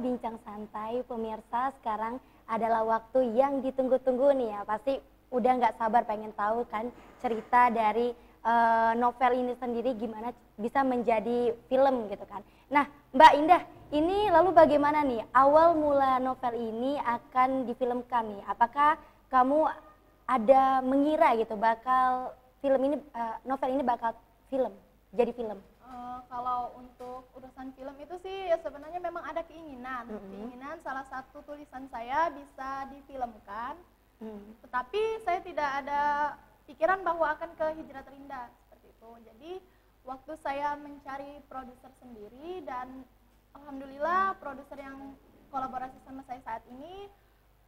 bincang santai pemirsa sekarang adalah waktu yang ditunggu-tunggu nih ya pasti udah nggak sabar pengen tahu kan cerita dari uh, novel ini sendiri gimana bisa menjadi film gitu kan. Nah Mbak Indah ini lalu bagaimana nih awal mula novel ini akan difilmkan nih? Apakah kamu ada mengira gitu bakal film ini uh, novel ini bakal film jadi film? Uh, kalau untuk urusan film itu sih ya sebenarnya memang ada keinginan. Mm -hmm. Keinginan salah satu tulisan saya bisa difilmkan. Mm. Tetapi saya tidak ada pikiran bahwa akan ke Hijrah Terindah seperti itu. Jadi waktu saya mencari produser sendiri dan alhamdulillah produser yang kolaborasi sama saya saat ini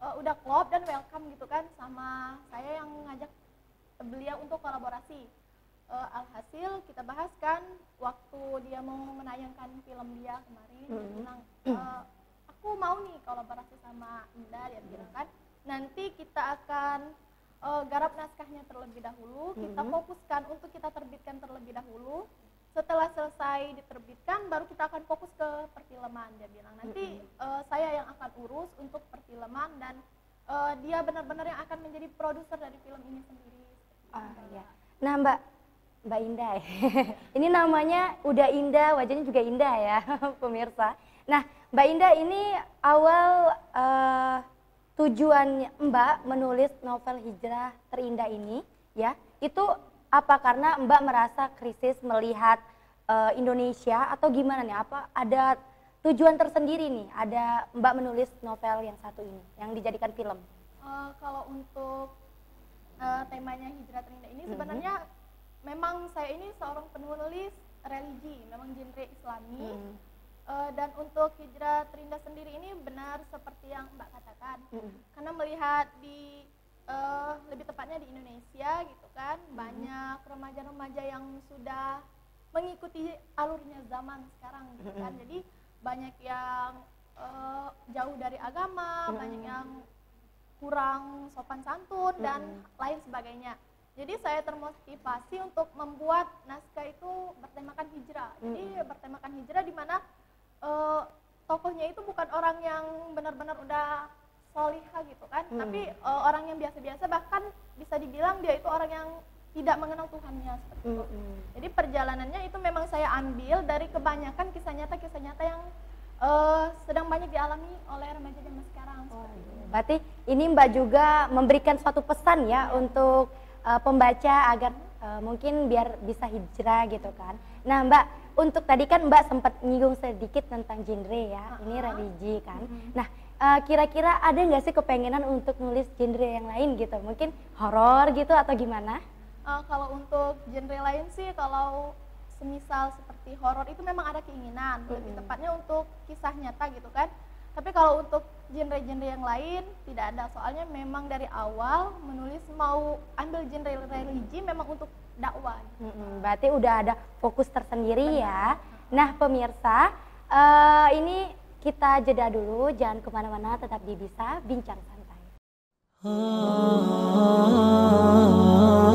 uh, udah klop dan welcome gitu kan sama saya yang ngajak beliau untuk kolaborasi uh, alhasil kita bahas kan waktu dia mau menayangkan film dia kemarin mm -hmm. dia bilang uh, aku mau nih kolaborasi sama Indah dia bilang kan nanti kita akan uh, garap naskahnya terlebih dahulu mm -hmm. kita fokuskan untuk kita terbitkan terlebih dahulu setelah selesai diterbitkan baru kita akan fokus ke perfilman dia bilang nanti mm -hmm. uh, saya yang akan urus untuk perfilman dan uh, dia benar-benar yang akan menjadi produser dari film ini sendiri ah, ya. nah mbak Mbak Indah. Ini namanya udah indah, wajahnya juga indah ya, pemirsa. Nah, Mbak Indah ini awal uh, tujuan Mbak menulis novel Hijrah Terindah ini, ya, itu apa karena Mbak merasa krisis melihat uh, Indonesia atau gimana nih? Apa ada tujuan tersendiri nih? Ada Mbak menulis novel yang satu ini, yang dijadikan film? Uh, kalau untuk uh, temanya Hijrah Terindah ini mm -hmm. Memang saya ini seorang penulis religi, memang genre Islami. Hmm. Uh, dan untuk hijrah terindah sendiri ini benar seperti yang Mbak katakan, hmm. karena melihat di uh, lebih tepatnya di Indonesia gitu kan, hmm. banyak remaja-remaja yang sudah mengikuti alurnya zaman sekarang gitu kan, hmm. jadi banyak yang uh, jauh dari agama, hmm. banyak yang kurang sopan santun hmm. dan lain sebagainya. Jadi saya termotivasi untuk membuat naskah itu bertemakan hijrah. Jadi hmm. bertemakan hijrah di mana uh, tokohnya itu bukan orang yang benar-benar udah solihah gitu kan, hmm. tapi uh, orang yang biasa-biasa bahkan bisa dibilang dia itu orang yang tidak mengenal Tuhannya seperti itu. Hmm. Jadi perjalanannya itu memang saya ambil dari kebanyakan kisah nyata kisah nyata yang uh, sedang banyak dialami oleh remaja zaman sekarang. Oh, iya. Berarti ini Mbak juga memberikan suatu pesan ya, ya. untuk uh, pembaca agar uh, mungkin biar bisa hijrah gitu kan. Nah Mbak, untuk tadi kan Mbak sempat nyinggung sedikit tentang genre ya, uh -huh. ini religi kan. Uh -huh. Nah uh, kira-kira ada nggak sih kepengenan untuk nulis genre yang lain gitu? Mungkin horor gitu atau gimana? Uh, kalau untuk genre lain sih, kalau semisal seperti horor itu memang ada keinginan, uh -huh. lebih tepatnya untuk kisah nyata gitu kan. Tapi kalau untuk genre-genre yang lain tidak ada soalnya memang dari awal menulis mau ambil genre religi memang untuk dakwah. Hmm, berarti udah ada fokus tersendiri ya. Nah pemirsa uh, ini kita jeda dulu jangan ke mana-mana tetap di bisa bincang santai. Ah, ah, ah,